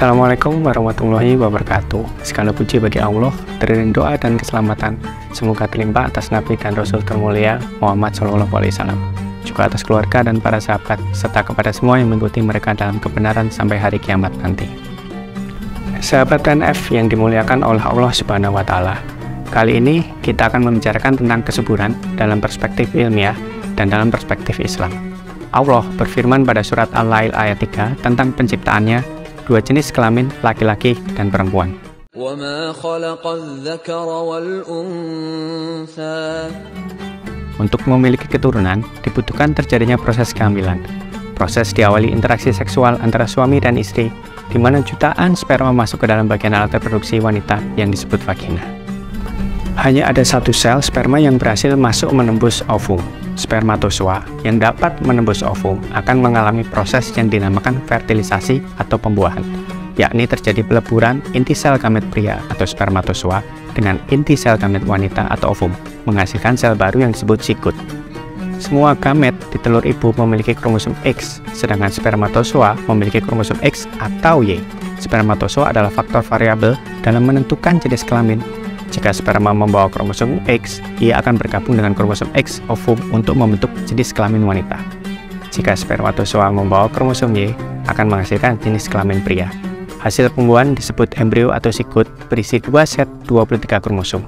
Assalamualaikum warahmatullahi wabarakatuh. Segala puji bagi Allah, teriring doa dan keselamatan. Semoga terlimpah atas Nabi dan Rasul termulia Muhammad SAW, juga atas keluarga dan para sahabat, serta kepada semua yang mengikuti mereka dalam kebenaran sampai hari kiamat nanti. Sahabat PNF yang dimuliakan oleh Allah Subhanahu wa Ta'ala, kali ini kita akan membicarakan tentang kesuburan dalam perspektif ilmiah dan dalam perspektif Islam. Allah berfirman pada surat Al-Lail ayat 3 tentang penciptaannya dua jenis kelamin laki-laki dan perempuan. Untuk memiliki keturunan, dibutuhkan terjadinya proses kehamilan. Proses diawali interaksi seksual antara suami dan istri, di mana jutaan sperma masuk ke dalam bagian alat reproduksi wanita yang disebut vagina. Hanya ada satu sel sperma yang berhasil masuk menembus ovum, spermatozoa yang dapat menembus ovum akan mengalami proses yang dinamakan fertilisasi atau pembuahan, yakni terjadi peleburan inti sel gamet pria atau spermatozoa dengan inti sel gamet wanita atau ovum, menghasilkan sel baru yang disebut sikut. Semua gamet di telur ibu memiliki kromosom X, sedangkan spermatozoa memiliki kromosom X atau Y. Spermatozoa adalah faktor variabel dalam menentukan jenis kelamin jika sperma membawa kromosom X, ia akan bergabung dengan kromosom X ovum untuk membentuk jenis kelamin wanita. Jika spermatozoa membawa kromosom Y, akan menghasilkan jenis kelamin pria. Hasil pembuahan disebut embrio atau sikut berisi dua set 23 kromosom.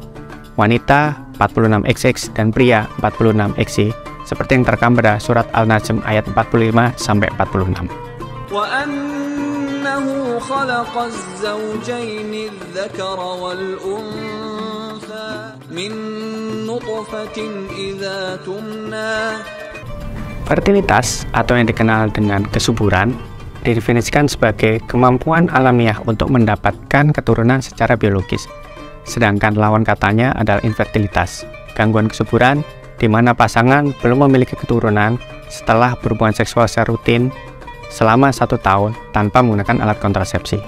Wanita 46XX dan pria 46XY seperti yang terekam pada surat Al-Najm ayat 45 sampai 46. أنه خلق الزوجين الذكر والأنثى Fertilitas atau yang dikenal dengan kesuburan didefinisikan sebagai kemampuan alamiah untuk mendapatkan keturunan secara biologis. Sedangkan lawan katanya adalah infertilitas, gangguan kesuburan di mana pasangan belum memiliki keturunan setelah berhubungan seksual secara rutin selama satu tahun tanpa menggunakan alat kontrasepsi.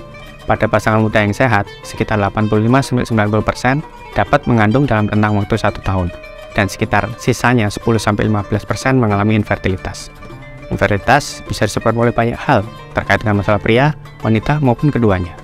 Pada pasangan muda yang sehat, sekitar 85-90% dapat mengandung dalam rentang waktu satu tahun, dan sekitar sisanya 10-15% mengalami infertilitas. Infertilitas bisa disebabkan oleh banyak hal, terkait dengan masalah pria, wanita, maupun keduanya.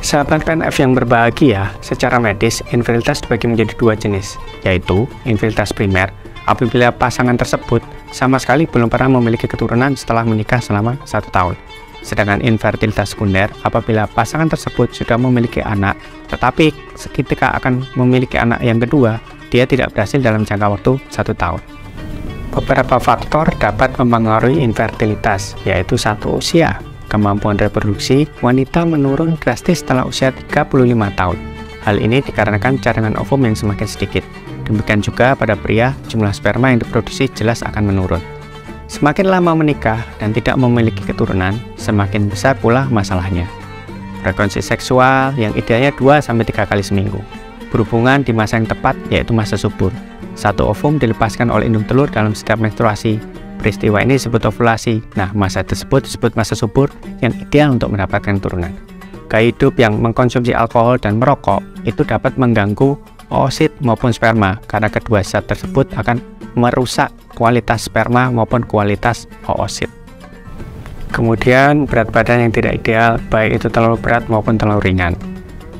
Sahabat PNF yang berbahagia, secara medis, infertilitas dibagi menjadi dua jenis, yaitu infertilitas primer apabila pasangan tersebut sama sekali belum pernah memiliki keturunan setelah menikah selama satu tahun. Sedangkan infertilitas sekunder apabila pasangan tersebut sudah memiliki anak, tetapi seketika akan memiliki anak yang kedua, dia tidak berhasil dalam jangka waktu satu tahun. Beberapa faktor dapat mempengaruhi infertilitas, yaitu satu usia. Kemampuan reproduksi wanita menurun drastis setelah usia 35 tahun. Hal ini dikarenakan cadangan ovum yang semakin sedikit. Demikian juga pada pria, jumlah sperma yang diproduksi jelas akan menurun. Semakin lama menikah dan tidak memiliki keturunan, semakin besar pula masalahnya. Frekuensi seksual yang idealnya 2-3 kali seminggu. Berhubungan di masa yang tepat, yaitu masa subur. Satu ovum dilepaskan oleh indung telur dalam setiap menstruasi. Peristiwa ini disebut ovulasi. Nah, masa tersebut disebut masa subur yang ideal untuk mendapatkan keturunan. Gaya hidup yang mengkonsumsi alkohol dan merokok itu dapat mengganggu oosit maupun sperma karena kedua zat tersebut akan merusak kualitas sperma maupun kualitas oosit. Kemudian berat badan yang tidak ideal baik itu terlalu berat maupun terlalu ringan.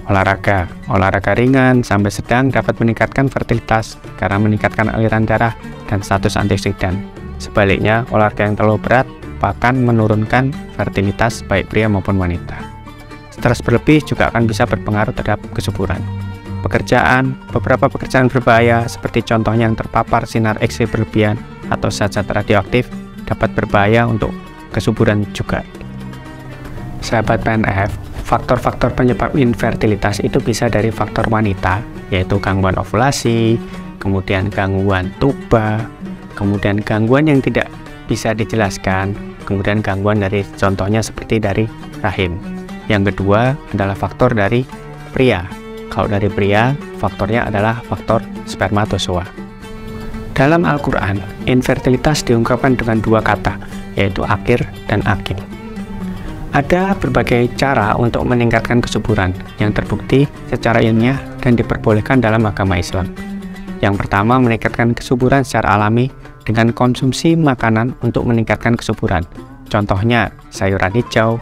Olahraga, olahraga ringan sampai sedang dapat meningkatkan fertilitas karena meningkatkan aliran darah dan status antioksidan. Sebaliknya, olahraga yang terlalu berat bahkan menurunkan fertilitas baik pria maupun wanita. Stres berlebih juga akan bisa berpengaruh terhadap kesuburan pekerjaan, beberapa pekerjaan berbahaya seperti contohnya yang terpapar sinar X berlebihan atau zat-zat radioaktif dapat berbahaya untuk kesuburan juga. Sahabat PNF, faktor-faktor penyebab infertilitas itu bisa dari faktor wanita, yaitu gangguan ovulasi, kemudian gangguan tuba, kemudian gangguan yang tidak bisa dijelaskan, kemudian gangguan dari contohnya seperti dari rahim. Yang kedua adalah faktor dari pria, kalau dari pria, faktornya adalah faktor spermatozoa. Dalam Al-Quran, infertilitas diungkapkan dengan dua kata, yaitu akhir dan akil. Ada berbagai cara untuk meningkatkan kesuburan yang terbukti secara ilmiah dan diperbolehkan dalam agama Islam. Yang pertama, meningkatkan kesuburan secara alami dengan konsumsi makanan untuk meningkatkan kesuburan. Contohnya, sayuran hijau,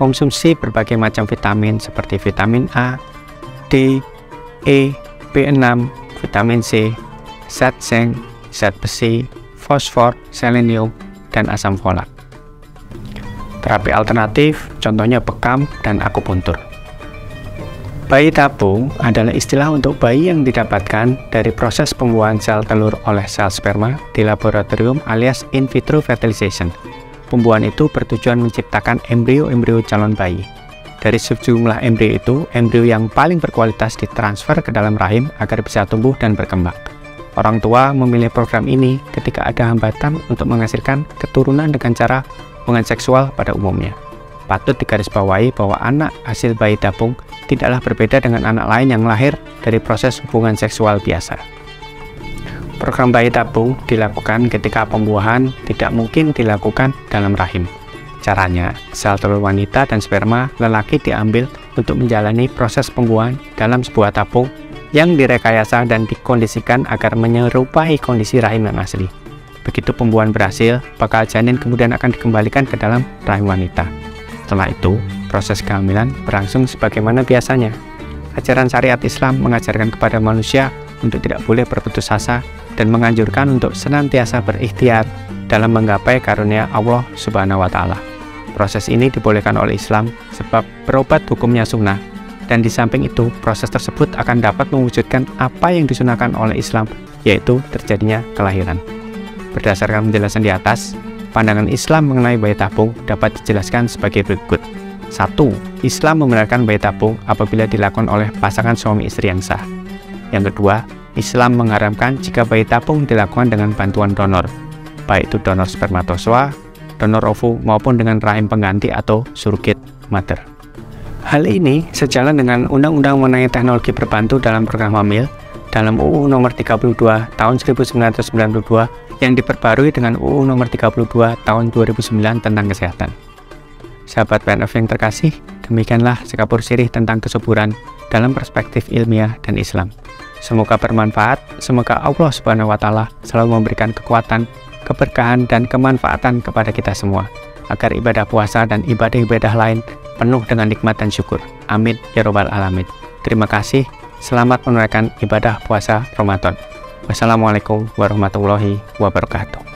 mengkonsumsi berbagai macam vitamin seperti vitamin A, D, E, B6, vitamin C, zat zinc, zat besi, fosfor, selenium, dan asam folat. Terapi alternatif contohnya bekam dan akupuntur. Bayi tabung adalah istilah untuk bayi yang didapatkan dari proses pembuahan sel telur oleh sel sperma di laboratorium alias in vitro fertilization. Pembuahan itu bertujuan menciptakan embrio-embrio calon bayi. Dari sejumlah embrio itu, embrio yang paling berkualitas ditransfer ke dalam rahim agar bisa tumbuh dan berkembang. Orang tua memilih program ini ketika ada hambatan untuk menghasilkan keturunan dengan cara hubungan seksual pada umumnya. Patut digarisbawahi bahwa anak hasil bayi tabung tidaklah berbeda dengan anak lain yang lahir dari proses hubungan seksual biasa. Program bayi tabung dilakukan ketika pembuahan tidak mungkin dilakukan dalam rahim. Caranya, sel telur wanita dan sperma lelaki diambil untuk menjalani proses pembuahan dalam sebuah tabung yang direkayasa dan dikondisikan agar menyerupai kondisi rahim yang asli. Begitu pembuahan berhasil, bakal janin kemudian akan dikembalikan ke dalam rahim wanita. Setelah itu, proses kehamilan berlangsung sebagaimana biasanya. Ajaran syariat Islam mengajarkan kepada manusia untuk tidak boleh berputus asa dan menganjurkan untuk senantiasa berikhtiar dalam menggapai karunia Allah Subhanahu wa taala. Proses ini dibolehkan oleh Islam sebab berobat hukumnya sunnah dan di samping itu proses tersebut akan dapat mewujudkan apa yang disunahkan oleh Islam yaitu terjadinya kelahiran. Berdasarkan penjelasan di atas, Pandangan Islam mengenai bayi tabung dapat dijelaskan sebagai berikut. 1. Islam membenarkan bayi tabung apabila dilakukan oleh pasangan suami istri yang sah. Yang kedua, Islam mengharamkan jika bayi tabung dilakukan dengan bantuan donor, baik itu donor spermatozoa, donor ovu maupun dengan rahim pengganti atau surrogate mother. Hal ini sejalan dengan Undang-Undang mengenai teknologi berbantu dalam program hamil dalam UU Nomor 32 Tahun 1992 yang diperbarui dengan UU Nomor 32 Tahun 2009 tentang kesehatan. Sahabat PNF yang terkasih, demikianlah sekapur sirih tentang kesuburan dalam perspektif ilmiah dan Islam. Semoga bermanfaat, semoga Allah Subhanahu wa selalu memberikan kekuatan, keberkahan dan kemanfaatan kepada kita semua agar ibadah puasa dan ibadah-ibadah lain penuh dengan nikmat dan syukur. Amin ya robbal alamin. Terima kasih. Selamat menunaikan ibadah puasa Ramadan. Wassalamualaikum warahmatullahi wabarakatuh.